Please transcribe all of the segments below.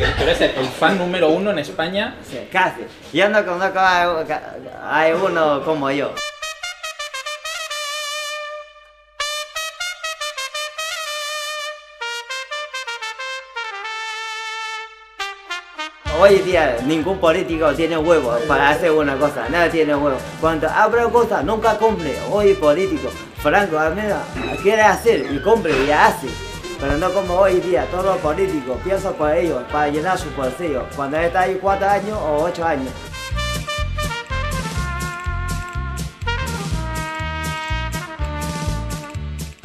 el, fan número uno en España. Sí, casi. Yo no conozco a, a uno como yo. Hoy día ningún político tiene huevo para hacer una cosa, nada tiene huevo. Cuando habla cosas nunca cumple. Hoy político, Franco al menos quiere hacer y cumple y hace. Pero no como hoy día, todos los políticos piensan por ellos, para llenar su bolsillo, cuando está ahí cuatro años o ocho años.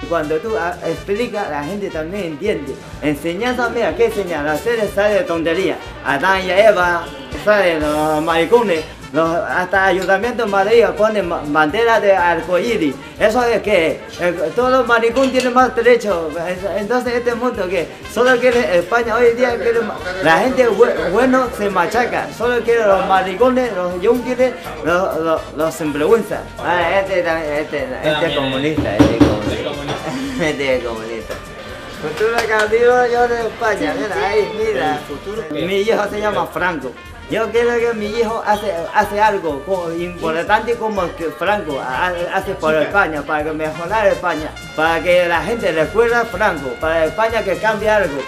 Cuando tú ah, explicas, la gente también entiende. Enseñanza, mira, ¿qué enseñan? Las series sale de tontería. Adán y Eva, salen los maricones, los, hasta Ayuntamiento de Madrid ponen bandera de arcoíris. Eso es que eh, todos los maricones tienen más derechos. Entonces este mundo que solo quiere España hoy en día quiere la gente bue- bueno se machaca. Solo quiere los maricones, los yunques, los, los, los sinvergüenzas. Ah, este, este, este es También, comunista, este es Es comunista. Este es comunista. Futuro candidato yo de España, mira ahí, mira. Mi hijo se llama Franco. Yo quiero que mi hijo hace, hace algo importante como que Franco ha- hace por España, para que mejorar España, para que la gente recuerde a Franco, para España que cambie algo.